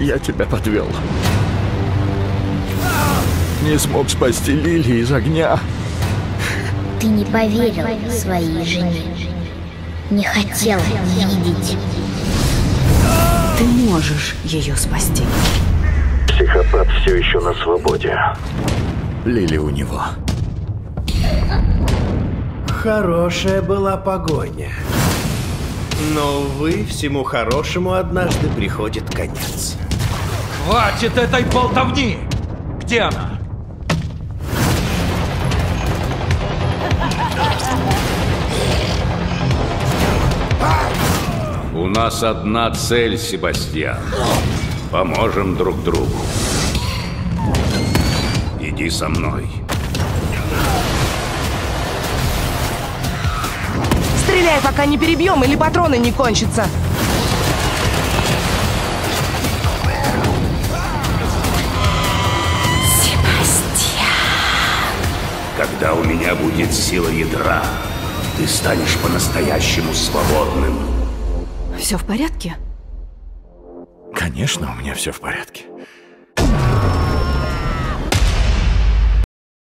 Я тебя подвел. Не смог спасти Лили из огня. Ты не поверил своей жене. Не хотел видеть. Ты можешь ее спасти. Психопат все еще на свободе. Лили у него. Хорошая была погоня. Но, увы, всему хорошему однажды приходит конец. Хватит этой болтовни! Где она? У нас одна цель, Себастьян. Поможем друг другу. Иди со мной. Стреляй, пока не перебьем, или патроны не кончатся. Когда у меня будет сила ядра, ты станешь по-настоящему свободным. Все в порядке? Конечно, у меня все в порядке.